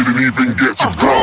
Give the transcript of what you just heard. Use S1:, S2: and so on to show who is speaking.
S1: Didn't even get to uh-huh.